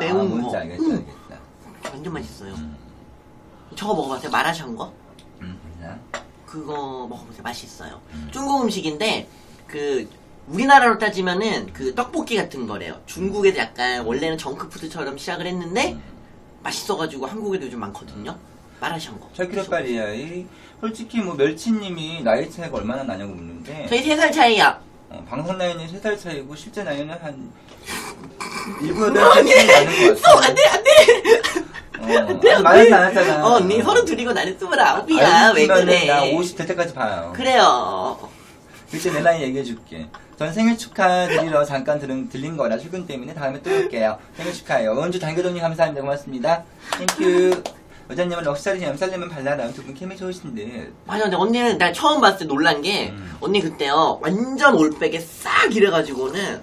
매운 아, 뭔지 거. 알겠다, 음, 알겠다. 완전 맛있어요. 음, 저거 먹어봤어요? 마라샹궈? 음, 그냥. 그거 먹어보세요. 맛있어요. 음. 중국 음식인데 그 우리나라로 따지면은 그 떡볶이 같은 거래요. 중국에서 약간 원래는 정크푸드처럼 시작을 했는데 음. 맛있어가지고 한국에도 요즘 많거든요. 마라샹궈. 철기력발이야이 솔직히 뭐 멸치님이 나이 차이가 얼마나 나냐고 묻는데 저희 세 살 차이야. 어, 방송 나이는 3살 차이고 실제 나이는 한 7, 8살 나는 것 어, 같아. 안 돼, 안 돼! 어, 않았잖아. 어, 언니 서른 둘이고 나는 스물아홉이야. 왜 그래? 나 50 될 때까지 봐요. 그래요. 이제 내 나이 얘기해 줄게. 전 생일 축하드리러 잠깐 들은, 들린 거라 출근 때문에 다음에 또 올게요. 생일 축하해요. 은주 단계동님 감사합니다. 고맙습니다. Thank you. 여자님은 럭셔리 염살림은 발랄한 두 분 케미 좋으신데. 맞아, 근데 언니는 나 처음 봤을 때 놀란 게, 음. 언니 그때요, 완전 올백에 싹 이래가지고는,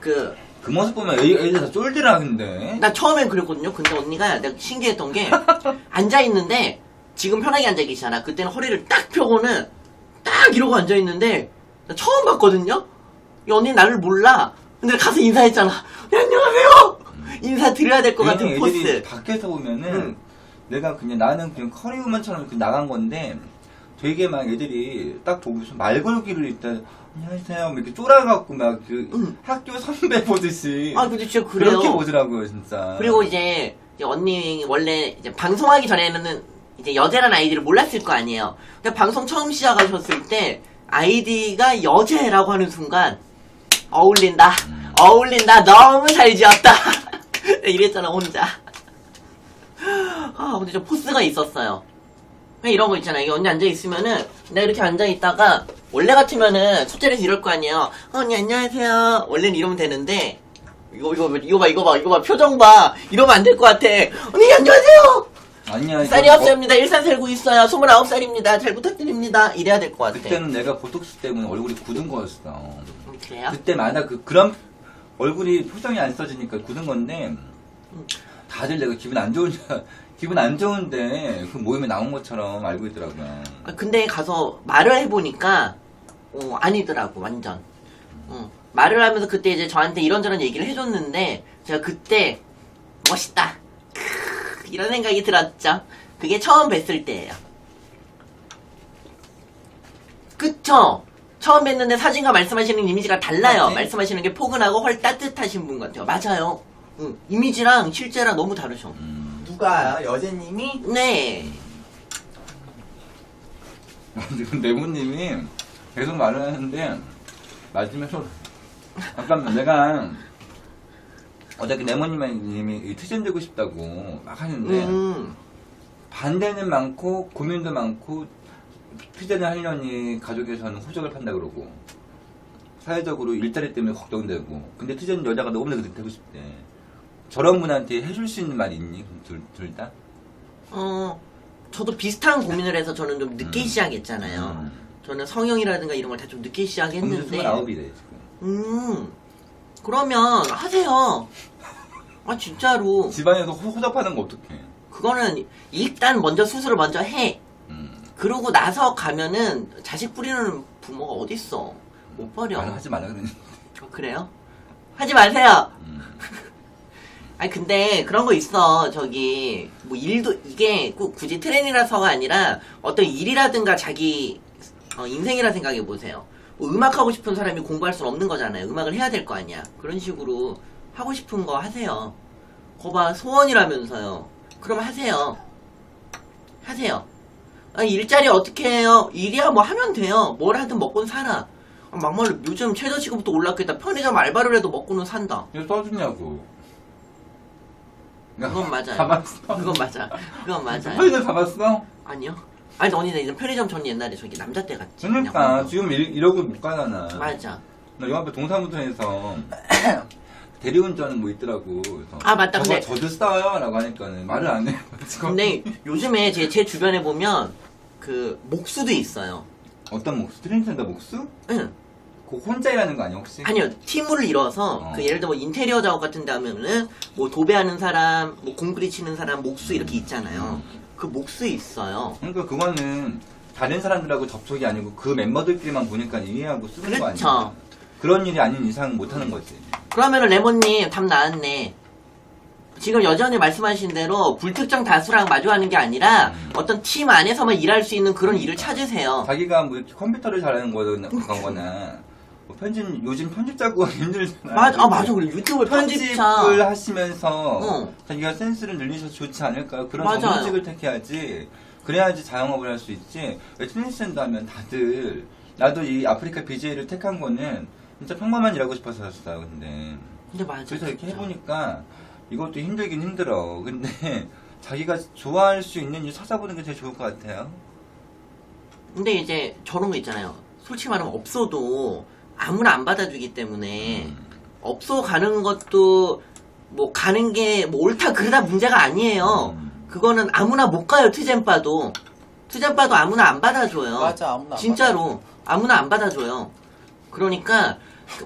그, 그 모습 보면 애, 애들 다 쫄더라, 근데. 나 처음엔 그랬거든요. 근데 언니가 내가 신기했던 게, 앉아 있는데, 지금 편하게 앉아 계시잖아. 그때는 허리를 딱 펴고는, 딱 이러고 앉아 있는데, 나 처음 봤거든요? 이 언니 나를 몰라. 근데 가서 인사했잖아. 네, 안녕하세요! 인사 드려야 될 것 같은 왜냐면 애들이 포스. 밖에서 보면은 음. 내가 그냥 나는 그냥 커리우먼처럼 나간 건데 되게 막 애들이 딱 보고서 말 걸기를 일단 안녕하세요 막 이렇게 쫄아갖고 막그 음. 학교 선배 보듯이 아, 근데 진짜 그래요. 그렇게 보더라고요 진짜 그리고 이제, 이제 언니 원래 이제 방송하기 전에는 이제 여제란 아이디를 몰랐을 거 아니에요. 근데 방송 처음 시작하셨을 때 아이디가 여제라고 하는 순간 어울린다. 음. 어울린다. 너무 잘 지었다. 이랬잖아 혼자. 아 근데 좀 포스가 있었어요. 이런 거 있잖아. 이 언니 앉아 있으면은 내가 이렇게 앉아 있다가 원래 같으면은 숙제에서 이럴 거 아니에요. 어, 언니 안녕하세요. 원래는 이러면 되는데 이거 이거 이거 봐 이거 봐 이거 봐 표정 봐 이러면 안 될 것 같아. 언니 안녕하세요. 아니야 쌀이 없습니다. 일산 살고 있어요. 29살입니다. 잘 부탁드립니다. 이래야 될 것 같아. 그때는 내가 보톡스 때문에 얼굴이 굳은 거였어 음, 그래요? 그때마다 그 그런 얼굴이 표정이 안 써지니까 굳은 건데 다들 내가 기분 안 좋은 줄 기분 안 좋은데 그 모임에 나온 것처럼 알고 있더라고요. 아, 근데 가서 말을 해보니까 어, 아니더라고 완전 어, 말을 하면서 그때 이제 저한테 이런저런 얘기를 해줬는데 제가 그때 멋있다 크으, 이런 생각이 들었죠 그게 처음 뵀을 때예요 그쵸? 처음 뵀는데 사진과 말씀하시는 이미지가 달라요 맞지? 말씀하시는 게 포근하고 헐 따뜻하신 분 같아요 맞아요 응, 이미지랑 실제랑 너무 다르셔 음. 누가 여제님이? 네. 지금 내부님이 계속 말을 하는데 맞으면서 잠깐만 내가 어저께 네모님이 트전 되고 싶다고 막 하는데 음. 반대는 많고 고민도 많고 투자를 하려니 가족에서는 호적을 판다 그러고 사회적으로 일자리 때문에 걱정되고 근데 투자는 여자가 너무나 되고 싶대 저런 분한테 해줄 수 있는 말이 있니? 둘, 둘 다? 어, 저도 비슷한 고민을 해서 저는 좀 늦게 음. 시작했잖아요. 음. 저는 성형이라든가 이런 걸 다 좀 늦게 시작했는데. 29이래 지금 음, 그러면 하세요. 아, 진짜로. 집안에서 호- 호적하는 거 어떡해 그거는 일단 먼저 수술을 먼저 해. 음. 그러고 나서 가면은 자식 뿌리는 부모가 어딨어. 못 버려. 말을 하지 말라 그러니 어, 그래요? 하지 마세요. 음. 아니 근데 그런 거 있어. 저기 뭐 일도 이게 꼭 굳이 트렌이라서가 아니라 어떤 일이라든가 자기 어, 인생이라 생각해 보세요. 뭐 음악 하고 싶은 사람이 공부할 수는 없는 거잖아요. 음악을 해야 될 거 아니야. 그런 식으로 하고 싶은 거 하세요. 거봐 소원이라면서요. 그럼 하세요. 하세요. 아, 일자리 어떻게 해요? 일이야? 뭐 하면 돼요. 뭘 하든 먹고는 살아. 아, 막말로 요즘 최저시급부터 올랐겠다. 편의점 알바를 해도 먹고는 산다. 이거 써주냐고 그건 맞아요. 잡았어 그건 맞아. 그건 맞아요. 편의점 잡았어? 아니요. 아니 언니는 이제 편의점 전 옛날에 저기 남자 때 갔지. 그러니까. 지금 이, 이러고 못 가잖아 맞아. 나 요 앞에 동사무소에서 대리운전 뭐 있더라고. 그래서 아, 맞다. 저거 근데- 저도 써요? 라고 하니까는 말을 안 해. 근데 요즘에 제, 제 주변에 보면 그 목수도 있어요. 어떤 목수? 트렌드센터 목수? 응. 그 혼자 일하는 거 아니야 혹시? 아니요. 팀을 이뤄서 어. 그 예를 들어 뭐 인테리어 작업 같은 데 하면은 뭐 도배하는 사람, 뭐 콘크리트 치는 사람, 목수 이렇게 있잖아요. 그 목수 있어요. 그러니까 그거는 다른 사람들하고 접촉이 아니고 그 멤버들끼리만 보니까 이해하고 쓰는 거 그렇죠. 아니야? 그런 일이 아닌 이상 못 하는 거지. 그러면은 레몬님 답 나왔네. 지금 여전히 말씀하신 대로 불특정 다수랑 마주하는 게 아니라 음. 어떤 팀 안에서만 일할 수 있는 그런 일을 찾으세요. 자기가 뭐 컴퓨터를 잘하는 거거나 거거나 뭐 편집 요즘 편집자 구하기 힘들잖아. 맞아, 아, 맞아. 그리고 유튜브 편집을. 하시면서 어. 자기가 센스를 늘리셔서 좋지 않을까 그런 맞아요. 전문직을 택해야지 그래야지 자영업을 할 수 있지 왜 트랜스젠더 하면 다들 나도 이 아프리카 BJ를 택한 거는 진짜 평범한 일하고 싶어서 였어요 근데 근데 맞아. 그래서 이렇게 진짜. 해보니까 이것도 힘들긴 힘들어 근데 자기가 좋아할 수 있는 일 찾아보는 게 제일 좋을 것 같아요 근데 이제 저런 거 있잖아요. 솔직히 말하면 없어도 아무나 안 받아주기 때문에 음. 없어 가는 것도 뭐 가는 게 뭐 옳다 그르다 문제가 아니에요. 음. 그거는 아무나 못 가요 투젠바도. 투젠바도 아무나 안 받아줘요. 맞아, 아무나 안 진짜로 아무나 안 받아줘요. 그러니까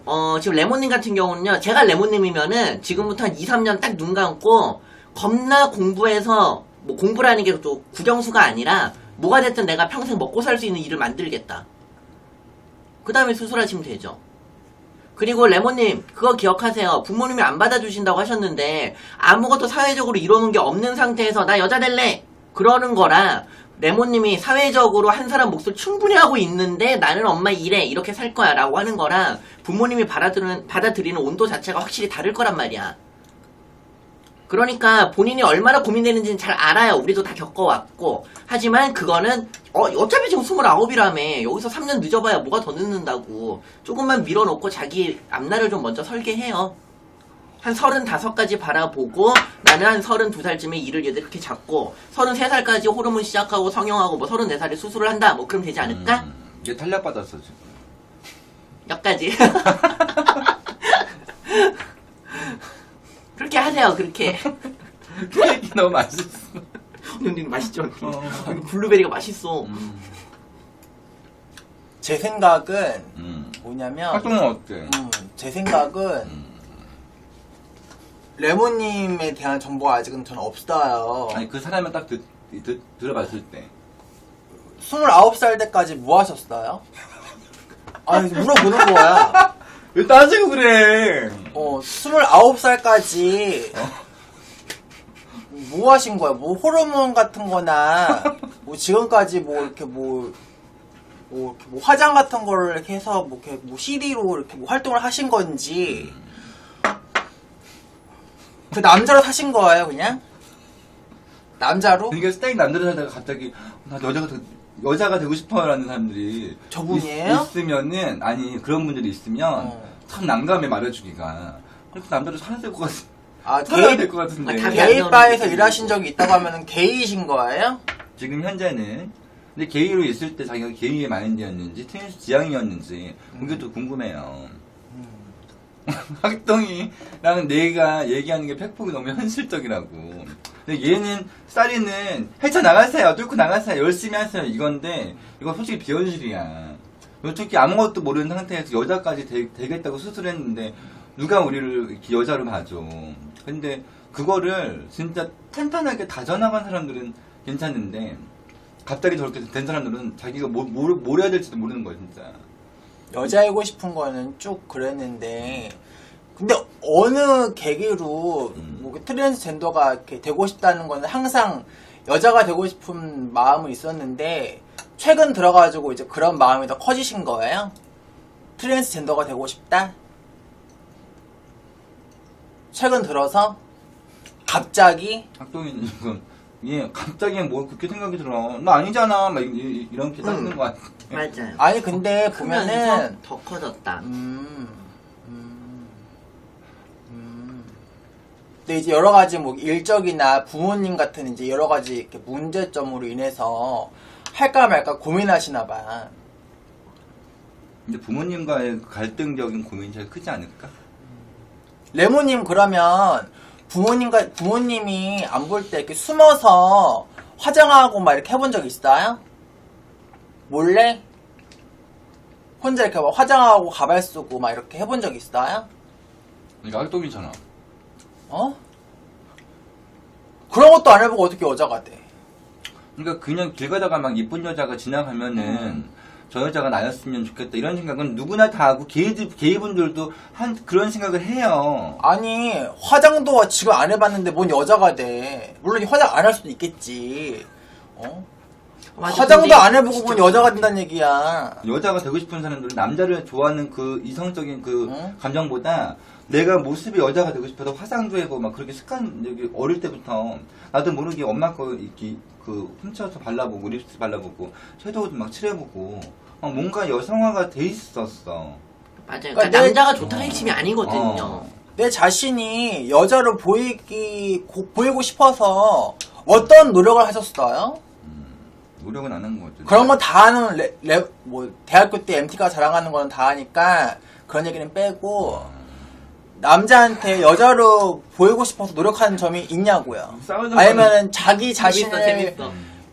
어 지금 레몬님 같은 경우는요. 제가 레몬님이면은 지금부터 한 2, 3년 딱 눈 감고 겁나 공부해서 뭐 공부라는 게또 국영수가 아니라 뭐가 됐든 내가 평생 먹고 살 수 있는 일을 만들겠다. 그 다음에 수술하시면 되죠. 그리고 레몬님 그거 기억하세요. 부모님이 안 받아주신다고 하셨는데 아무것도 사회적으로 이뤄놓은 게 없는 상태에서 나 여자 될래 그러는 거랑 레몬님이 사회적으로 한 사람 몫을 충분히 하고 있는데 나는 엄마 일해 이렇게 살 거야 라고 하는 거랑 부모님이 받아들이는 온도 자체가 확실히 다를 거란 말이야. 그러니까 본인이 얼마나 고민되는지는 잘 알아요. 우리도 다 겪어왔고. 하지만 그거는 어, 어차피 지금 29이라며 여기서 3년 늦어봐야 뭐가 더 늦는다고. 조금만 밀어놓고 자기 앞날을 좀 먼저 설계해요. 한 35까지 바라보고 나는 한 32살쯤에 일을 이렇게 잡고 33살까지 호르몬 시작하고 성형하고 뭐 34살에 수술을 한다. 뭐 그럼 되지 않을까? 음. 얘 탄력받았어 지금 여기까지. 그렇게 하세요. 그렇게. 케이크 너무 맛있어 형님 맛있죠? 언니? 어. 여기 블루베리가 맛있어. 음. 제 생각은 음. 뭐냐면 활동은 어때? 음, 제 생각은 음. 레몬님에 대한 정보가 아직은 저는 없어요. 아니 그 사람을 딱 듣, 듣, 들어봤을 때 29살 때까지 뭐 하셨어요? 아니 물어보는 거야. 왜 따지고 그래? 어, 29살까지 뭐 하신 거야? 뭐 호르몬 같은 거나 뭐 지금까지 뭐 이렇게 뭐, 뭐, 이렇게 뭐 화장 같은 거를 이렇게 해서 뭐 이렇게 뭐 CD로 이렇게 뭐 활동을 하신 건지 그 남자로 사신 거예요, 그냥? 남자로? 그러니까 스테이크 남자를 살다가 갑자기 나 여자가 되, 여자가 되고 싶어라는 사람들이 저분이에요? 있, 으면은 아니 그런 분들이 있으면 어. 참 난감해 말해주기가 그래서 남자를 살아야 될 것 같은 아, 살아야 게이, 될것 같은데 아, 게이바에서 일하신 적이 있다고 하면 게이신 거예요? 지금 현재는 근데 게이로 있을 때 자기가 게이의 mind였는지 trans 지향이었는지 그게 또 궁금해요. 학동이랑 내가 얘기하는 게 팩폭이 너무 현실적이라고. 근데 얘는 쌀이는 헤쳐 나가세요. 뚫고 나가세요. 열심히 하세요. 이건데 이건 솔직히 비현실이야. 솔직히 아무것도 모르는 상태에서 여자까지 되, 되겠다고 수술했는데 누가 우리를 이렇게 여자로 봐줘. 근데 그거를 진짜 탄탄하게 다져나간 사람들은 괜찮은데 갑자기 저렇게 된 사람들은 자기가 뭐, 뭘, 뭘 해야 될지도 모르는 거야 진짜. 여자이고 싶은 거는 쭉 그랬는데 근데 어느 계기로 음. 뭐 트랜스젠더가 이렇게 되고 싶다는 거는 항상 여자가 되고 싶은 마음은 있었는데 최근 들어가지고 이제 그런 마음이 더 커지신 거예요? 트랜스젠더가 되고 싶다? 최근 들어서 갑자기 학동이는 지금 얘 갑자기 뭐 그렇게 생각이 들어. 나 아니잖아. 막 이- 이- 이렇게 따지는 음. 거 같아. 맞아요. 아니 근데 보면은 더 커졌다. 음, 음, 근데 이제 여러 가지 뭐 일적이나 부모님 같은 이제 여러 가지 이렇게 문제점으로 인해서 할까 말까 고민하시나 봐. 근데 부모님과의 갈등적인 고민이 제일 크지 않을까? 레모님 그러면 부모님과 부모님이 안 볼 때 이렇게 숨어서 화장하고 막 이렇게 해본 적 있어요? 몰래? 혼자 이렇게 막 화장하고 가발 쓰고 막 이렇게 해본 적 있어요? 그러니까 활동이잖아. 어? 그런 것도 안 해보고 어떻게 여자가 돼? 그러니까 그냥 길 가다가 막 이쁜 여자가 지나가면은 저 여자가 나였으면 좋겠다 이런 생각은 누구나 다 하고 게이들 게이분들도 한 그런 생각을 해요. 아니 화장도 지금 안 해봤는데 뭔 여자가 돼 물론 화장 안 할 수도 있겠지 어? 맞아, 화장도 안 해보고 뭔 여자가 된다는 얘기야 여자가 되고 싶은 사람들은 남자를 좋아하는 그 이성적인 그 응? 감정보다 내가 모습이 여자가 되고 싶어서 화장도 해고 막 그렇게 습관 여기 어릴 때부터 나도 모르게 엄마 거 이렇게 그 훔쳐서 발라보고 립스틱 발라보고 섀도우도 막 칠해보고 막 뭔가 여성화가 돼 있었어. 맞아요. 그러니까 그러니까 내- 남자가 좋다는 핵심이 아니거든요. 어. 내 자신이 여자로 보이기 고- 보이고 싶어서 어떤 노력을 하셨어요? 노력은 안 한 것 같아. 그런 건 다 하는 레, 레- 뭐 대학교 때 MT가 자랑하는 건 다 하니까 그런 얘기는 빼고 남자한테 여자로 보이고 싶어서 노력하는 점이 있냐고요. 아니면은 자기 자신을.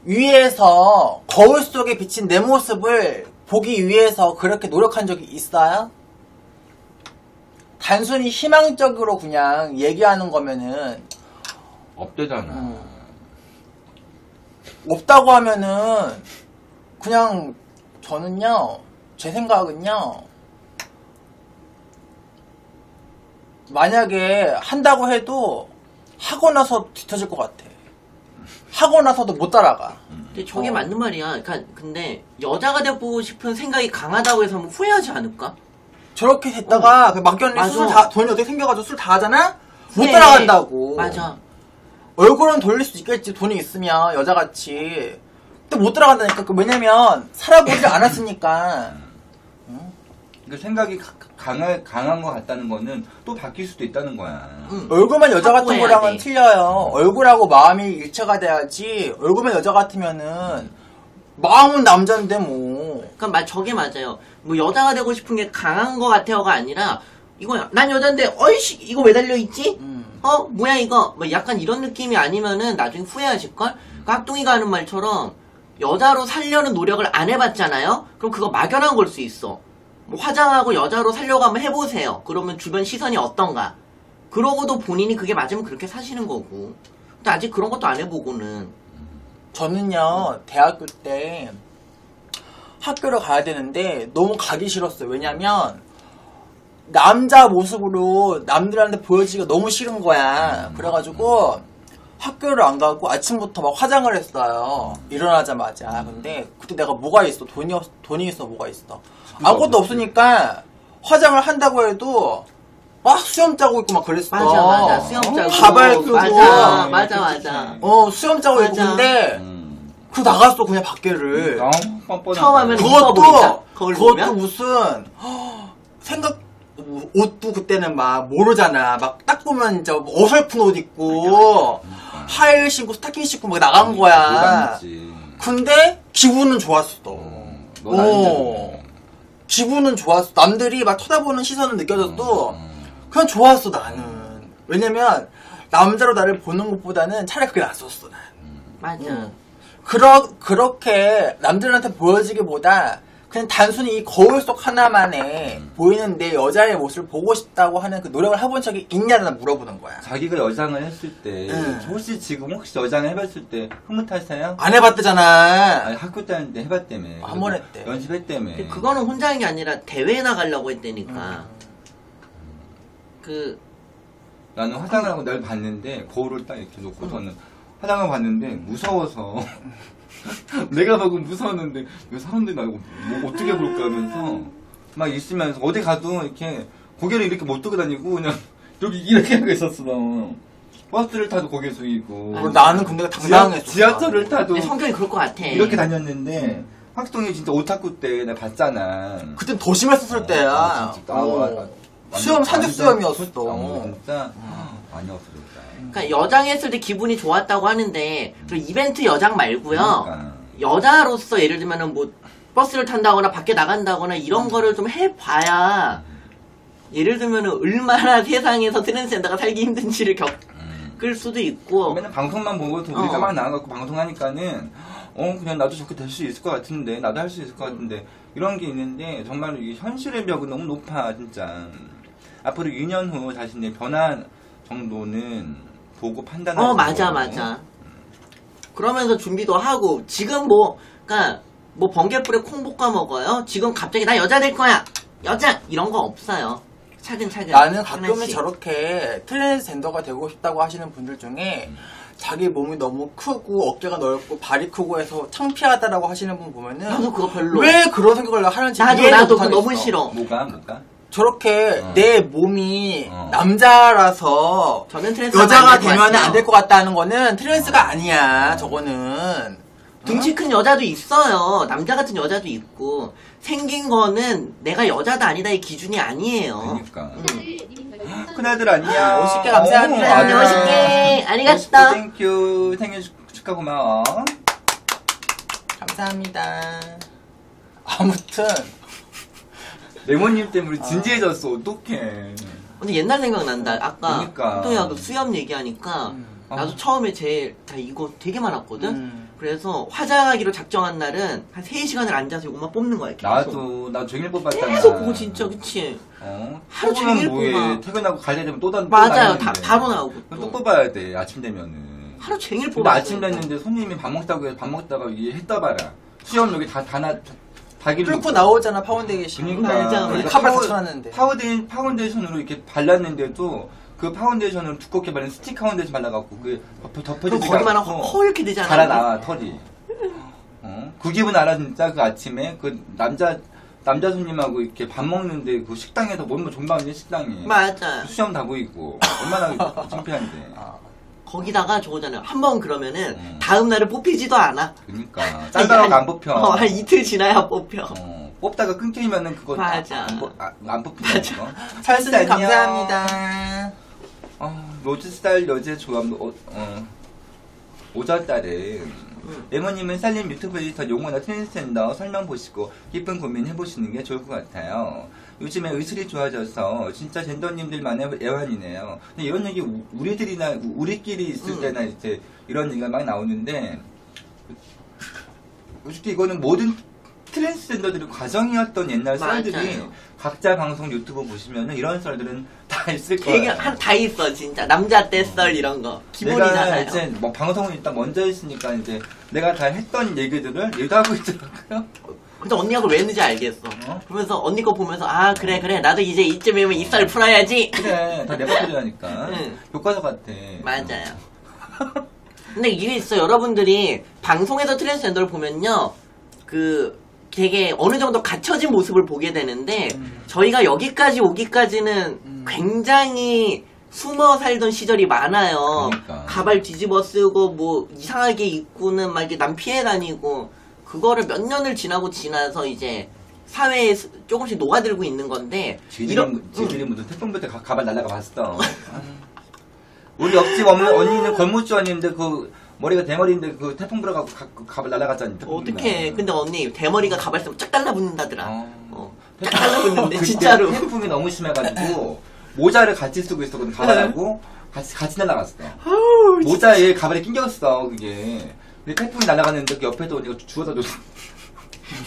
위해서 거울 속에 비친 내 모습을 보기 위해서 그렇게 노력한 적이 있어요? 단순히 희망적으로 그냥 얘기하는 거면은 없대잖아. 음. 없다고 하면은 그냥 저는요 제 생각은요 만약에 한다고 해도 하고 나서 뒤터질 것 같아 하고 나서도 못 따라가 근데 저게 어. 맞는 말이야. 그러니까 근데 여자가 되고 싶은 생각이 강하다고 해서 뭐 후회하지 않을까? 저렇게 됐다가 그 막연히 맞아. 술 다, 돈이 어떻게 생겨가지고 술 다 하잖아? 못 후회해. 따라간다고 맞아. 얼굴은 돌릴 수 있겠지 돈이 있으면 여자같이 근데 못 따라간다니까 그 왜냐면 살아보지 않았으니까 그러니까 생각이 가- 강한 강한 것 같다는 거는 또 바뀔 수도 있다는 거야. 응. 얼굴만 여자 같은 확보해야 거랑은 돼. 틀려요 얼굴하고 마음이 일체가 돼야지 얼굴만 여자 같으면은 마음은 남자인데 뭐 그러니까 마- 저게 맞아요. 뭐 여자가 되고 싶은 게 강한 것 같아요가 아니라 이거야. 난 여잔데 어이씨 이거 왜 달려 있지? 음. 어 뭐야 이거 뭐 약간 이런 느낌이 아니면은 나중에 후회하실 걸. 그 학동이가 하는 말처럼 여자로 살려는 노력을 안 해봤잖아요. 그럼 그거 막연한 걸 수 있어. 뭐 화장하고 여자로 살려고 한번 해보세요. 그러면 주변 시선이 어떤가? 그러고도 본인이 그게 맞으면 그렇게 사시는 거고. 근데 아직 그런 것도 안 해보고는. 저는요 대학교 때 학교를 가야 되는데 너무 가기 싫었어요. 왜냐면 남자 모습으로 남들한테 보여지기가 너무 싫은 거야. 그래가지고 학교를 안 가고 아침부터 막 화장을 했어요. 일어나자마자. 근데 그때 내가 뭐가 있어? 돈이 없 돈이 있어 뭐가 있어 아무것도 없으니까 화장을 한다고 해도 막 수염 짜고 있고 막 그랬어. 맞아 맞아. 수영 짜고. 가발 쓰고. 맞아 맞아 맞아. 어 수염 짜고 있고 맞아. 근데 음. 그 나갔어 그냥 밖에를. 너무 뻔뻔한 처음 거야. 하면 그것도 그것도? 무슨 허, 생각 옷도 그때는 막 모르잖아. 막 딱 보면 저 어설픈 옷 입고 하이힐 신고 스타킹 신고 막 나간 거야. 지. 근데 기분은 좋았어 넌 어. 기분은 좋았어 남들이 막 쳐다보는 시선은 느껴져도 음. 그냥 좋았어 나는 왜냐면 남자로 나를 보는 것보다는 차라리 그게 낫었어 난 맞아 응. 그러, 그렇게 남들한테 보여지기보다 그냥 단순히 이 거울 속 하나만에 보이는 내 여자의 모습을 보고 싶다고 하는 그 노력을 해본 적이 있냐는 물어보는 거야. 자기가 여장을 했을 때 응. 혹시 지금 혹시 여장을 해봤을 때 흐뭇하세요? 안 해봤대잖아. 아니 학교 다닐 때 해봤다며 한 번 했대. 연습했다며 그거는 혼자 하는 게 아니라 대회에 나가려고 했다니까 그 나는 화장을 하고 날 봤는데 거울을 딱 이렇게 놓고 저는 화장을 봤는데 무서워서 내가 보고 무서웠는데 왜 사람들이 나 이거 뭐 어떻게 볼까 하면서 막 있으면서 어디 가도 이렇게 고개를 이렇게 못 들고 다니고 그냥 여기 이렇게 하고 있었어 나. 버스를 타도 고개 숙이고 어, 나는 근데 당당했어. 지하철을 타도 내 성격이 그럴 것 같아 이렇게 다녔는데 학동이 진짜 오타쿠 때 내가 봤잖아 그땐 더 심했었을 때야. 아, 진짜. 아, 어. 수염 산적 수염이었어. 어, 진짜 많이 없어졌다. 그러니까 여장했을 때 기분이 좋았다고 하는데 그 이벤트 여장 말고요. 그러니까. 여자로서 예를 들면은 뭐 버스를 탄다거나 밖에 나간다거나 이런 거를 좀 해봐야 예를 들면은 얼마나 세상에서 트랜스젠더가 살기 힘든지를 겪을 수도 있고. 맨날 방송만 보고 우리가 어. 막 나와갖고 방송하니까는 어 그냥 나도 저렇게 될 수 있을 것 같은데 나도 할 수 있을 것 같은데 이런 게 있는데 정말 이게 현실의 벽은 너무 높아 진짜. 앞으로 2년 후 자신의 변화 정도는 보고 판단하고 어 맞아 맞아 그러면서 준비도 하고 지금 뭐 그러니까 뭐 번개불에 콩 볶아 먹어요? 지금 갑자기 나 여자 될 거야! 여자! 이런 거 없어요. 차근차근. 나는 가끔은 하나씩. 저렇게 트랜스젠더가 되고 싶다고 하시는 분들 중에 자기 몸이 너무 크고 어깨가 넓고 발이 크고 해서 창피하다라고 하시는 분 보면은 나도 그거 별로. 왜 그런 생각을 하는지 나도, 이해를 나도 그거 못하겠어. 너무 싫어. 뭐가 뭐가? 저렇게 어. 내 몸이 어. 남자라서 저는 trans 여자가 되면 안 될 것 같다는 거는 trans가 아니야. 저거는 등치 큰 여자도 있어요. 남자 같은 여자도 있고. 생긴 거는 내가 여자다 아니다의 기준이 아니에요. 그러니까. 음. 큰아들 안녕. 멋있게 감사합니다. 어, 아들. 멋있게. ありがとう. Thank you. 생일 축- 축하 고마워. 감사합니다. 아무튼 레몬님 때문에 진지해졌어. 어떡해. 근데 옛날 생각난다. 아까 그러니까. 호동이가 그 수염 얘기하니까 나도 아. 처음에 제일 다 이거 되게 많았거든. 음. 그래서 화장하기로 작정한 날은 한 3시간을 앉아서 이것만 뽑는 거야. 계속. 나도 나 종일 뽑았잖아. 계속 그거 진짜 그치. 어? 하루 뽑으면 종일 뭐해. 뽑아. 퇴근하고 갈래 되면 또 단. 또 맞아요. 다, 바로 나오고. 또. 또 뽑아야 돼. 아침 되면은. 하루 종일 근데 뽑아. 아침 됐는데 손님이 밥 먹다고 해서 밥 먹다가 이게 했다 봐라. 수염 여기 다, 다 나, 다 기르고. 뚫고 나오잖아 파운데이션. 그러니까. 파우- 붙여놨는데. 파우데이, 파운데이션으로 이렇게 발랐는데도 그 파운데이션을 두껍게 바른 스틱 파운데이션 발라갖고 그 덮- 덮어지지 그럼 거기만 않고 허옇게 되지 않아? 자라 나와 털이. 어? 그 기분 알아 진짜 그 아침에 그 남자 남자 손님하고 이렇게 밥 먹는데 그 식당에서 뭔뭐 존박이네 식당이. 맞아. 수염 다 보이고 얼마나 창피한데. 아, 거기다가 저거잖아요. 한 번 그러면은 음. 다음 날은 뽑히지도 않아. 그러니까 짧아가지고 안 뽑혀. 어, 한 이틀 지나야 뽑혀. 어, 뽑다가 끊기면은 그거 맞아. 안, 뽑- 아, 안 뽑힌다. 거 찰스 님 안녕. 감사합니다. 어, 로즈 스타일 여제 조합 어, 어, 오자딸은 레모님은 쌀님 유튜브에서 용어나 트랜스젠더 설명 보시고 깊은 고민 해보시는 게 좋을 것 같아요. 요즘에 의술이 좋아져서 진짜 젠더님들만의 애환이네요. 근데 이런 얘기 우- 우리들이나 우- 우리끼리 있을 음. 때나 이제 이런 얘기가 막 나오는데 솔직히 이거는 모든 트랜스젠더들의 과정이었던 옛날 썰들이 맞아요. 각자 방송 유튜브 보시면은 이런 썰들은 다 있을 거예요. 한다 있어 진짜 남자 떼썰 이런 거 기본이잖아요. 이제 뭐 방송을 일단 먼저 했으니까 이제 내가 다 했던 얘기들을 얘기하고 있더라고요. 근데 언니가 그걸 왜 했는지 알겠어. 어? 그러면서 언니 거 보면서 아 그래 그래 나도 이제 이쯤이면 입살 풀어야지. 그래, 다 내가 소리하니까. 응. 교과서 같아. 맞아요. 근데 이게 있어 여러분들이 방송에서 트랜스젠더를 보면요 그 되게 어느 정도 갖춰진 모습을 보게 되는데 저희가 여기까지 오기까지는 음. 굉장히 숨어 살던 시절이 많아요. 그러니까. 가발 뒤집어 쓰고 뭐 이상하게 입고는 막 이렇게 남 피해 다니고 그거를 몇 년을 지나고 지나서 이제 사회에 스- 조금씩 녹아들고 있는 건데 이런 지들이 무슨 태풍부터 가, 가발 날라가 봤어. 우리 옆집 엄마, 언니는 걸무주 언니인데 그 머리가 대머리인데 그 태풍 불어가고 가, 그 가발 날라갔잖아. 어떻게? 근데 언니 대머리가 가발 쓰면 쫙 달라붙는다더라. 어. 어. 쫙 달라붙는데 진짜로. 태풍이 너무 심해가지고 모자를 같이 쓰고 있었거든 가발하고 같이 같이 날라갔어. 모자에 가발에 낑겼어 그게. 근데 태풍이 날아갔는데 그 옆에도 언니가 주워다 줬어.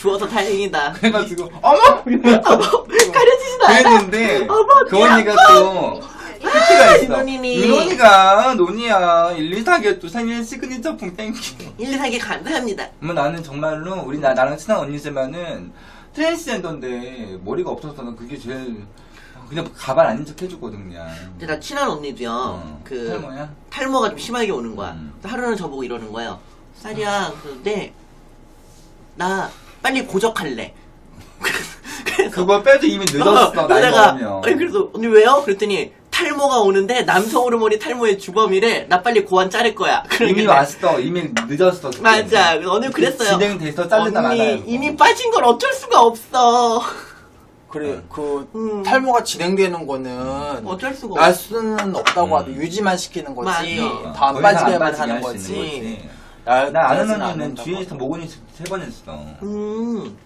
주워서 다행이다. 그래가지고 어머 어머, 가려지지도 않아. 그랬는데 어머, 그. 언니가 또 PT가 있어. 윤원이니. 윤원이가 논이야 1, 2, 4개 또 생일 시그니처풍 땡큐. 1, 2, 4개 감사합니다. 뭐 나는 정말로 우리 나 나랑 친한 언니지만은 트랜스젠더인데 머리가 없어서는 그게 제일 그냥 가발 아닌 척 해주거든 그냥. 근데 나 친한 언니도요. 어, 그 탈모야? 탈모가 좀 심하게 오는 거야. 음. 하루는 저보고 이러는 거예요. 쌀이야. 그런데 나 빨리 고적할래. 그래서 그거 빼도 이미 늦었어. 그래서 나이 내가 먹으면. 아니 그래서 언니 왜요? 그랬더니 탈모가 오는데 남성 호르몬이 탈모의 주범이래. 나 빨리 고안 자를 거야. 이미 왔어. 이미 늦었어. 그때는. 맞아. 언니 그랬어요. 진행돼서 자르다 언니 말아요. 이미 빠진 걸 어쩔 수가 없어. 그래 그 음. 탈모가 진행되는 거는 어쩔 수가 날 없어. 수는 없다고 음. 하도 유지만 시키는 거지 맞아. 더안더 이상 빠지게만 빠지게 하는 거지. 거지. 날- 나 아는 언니는 하더라고. 모근이 세번 했어. 음.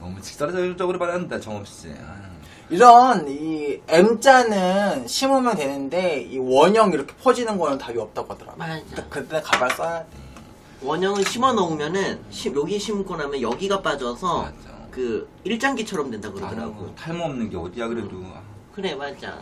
너무 직설적으로 말한다 정없이. 아. 이런 이 M자는 심으면 되는데 이 원형 이렇게 퍼지는 거는 답이 없다고 하더라고. 맞아. 그때 가발 써야 돼. 원형을 심어 놓으면은 심- 여기 심고 나면 여기가 빠져서 맞아. 그 일장기처럼 된다 그러더라고. 아이고, 탈모 없는 게 어디야 그래도. 아, 그래 맞아.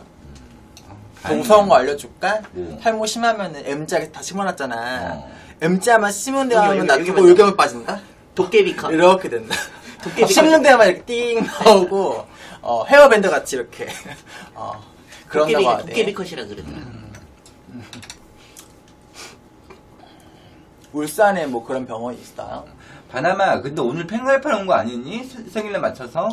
더 무서운 거 알려줄까? 뭐? 탈모 심하면은 M자 다 심어놨잖아. 어. M자만 심은 데만 놔두고 여기만 빠진다? 도깨비 컷. 이렇게 된다. 도깨비 씹는 데만 이렇게 띵 나오고 어, 헤어밴드 같이 이렇게 어, 하네. 도깨비 컷이라 그러더라. 울산에 뭐 그런 병원이 있어요? 바나마, 근데 오늘 팽갈팔 온 거 아니니? 세- 생일날 맞춰서?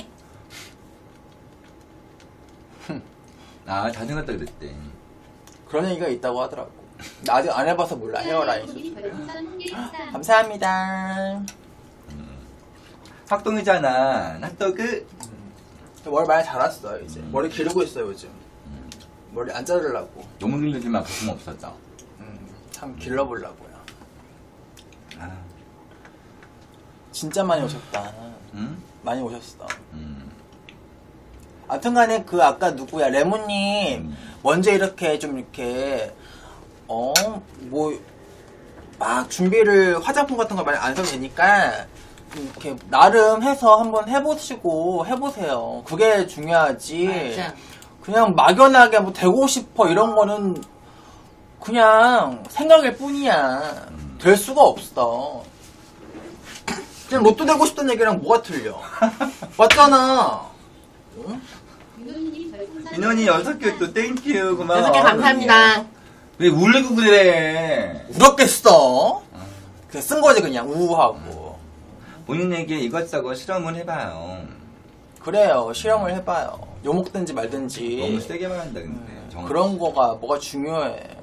아, 잘생겼다 그랬대. 그런 얘기가 있다고 하더라고. 나 아직 안 해봐서 몰라 헤어라인 수술. 감사합니다. 학동이잖아. 핫도그. 머리 많이 자랐어 이제. 머리 기르고 있어 요즘. 머리 안 자르려고. 너무 길르지만 가슴 없었다. 음, 참 길러보려고요. 아, 진짜 많이 오셨다. 응? 많이 오셨어. 음. 아무튼간에 그 아까 누구야 레몬님 음. 먼저 이렇게 좀 이렇게 어 뭐 막 준비를 화장품 같은 거 많이 안 써도 되니까 이렇게 나름 해서 한번 해보시고 해보세요. 그게 중요하지. 맞아. 그냥 막연하게 뭐 되고 싶어 이런 거는 그냥 생각일 뿐이야. 될 수가 없어. 그냥 로또 되고 싶다는 얘기랑 뭐가 틀려? 맞잖아. 응? 인원이 여섯 개또 thank you 고마워. 여섯 개 감사합니다. 왜 울고 그래? 울었겠어. 그냥 쓴 거지 그냥 우하고. 본인에게 이것저것 실험을 해봐요. 그래요. 실험을 해봐요. 욕먹든지 말든지. 너무 세게 말한다 근데. 정- 예. 그런 거가 뭐가 중요해.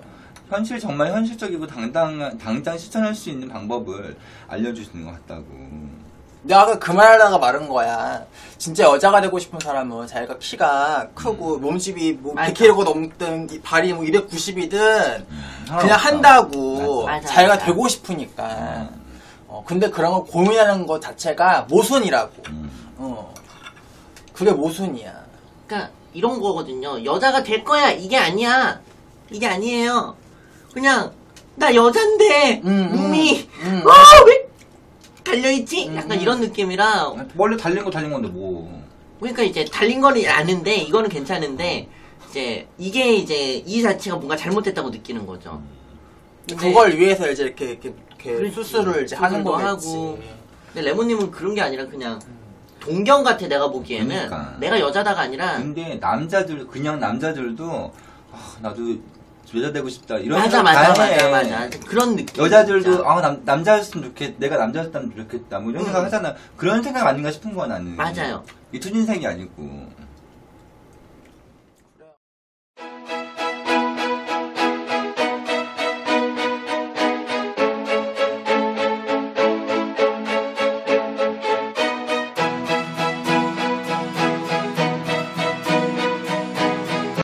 현실 정말 현실적이고 당당 당장 실천할 수 있는 방법을 알려주시는 것 같다고. 내가 아까 그 말하다가 말한 거야. 진짜 여자가 되고 싶은 사람은 자기가 키가 크고 몸집이 뭐 맞아. 100kg 넘든 이 발이 뭐 290이든 그냥 상관없어. 한다고 맞아. 자기가 맞아. 되고 싶으니까. 음. 어, 근데 그런 거 고민하는 것 자체가 모순이라고. 음. 어. 그게 모순이야. 그러니까 이런 거거든요. 여자가 될 거야. 이게 아니야. 이게 아니에요. 그냥 나 여잔데 음, 음, 몸이 음. 어, 왜 달려있지? 약간 음. 이런 느낌이라 원래 달린 거 달린 건데 뭐. 그러니까 이제 달린 거는 아는데 이거는 괜찮은데 이제 이게 이제 이 자체가 뭔가 잘못됐다고 느끼는 거죠. 근데- 그걸 위해서 이제 이렇게, 이렇게, 이렇게 그렇지. 수술을 이제 하는 수술도 거겠지. 하고. 근데 레몬님은 그런 게 아니라 그냥 동경 같아 내가 보기에는 그러니까. 내가 여자다가 아니라 근데 남자들 그냥 남자들도 아, 나도 여자 되고 싶다. 이런 맞아 맞아. 맞아 맞아. 그런 느낌 여자들도. 아 남, 남자였으면 좋겠 내가 남자였으면 좋겠다. 뭐 이런 음. 생각 하잖아. 그런 생각 아닌가 싶은 거야 나는 맞아요. 이 투진생이 아니고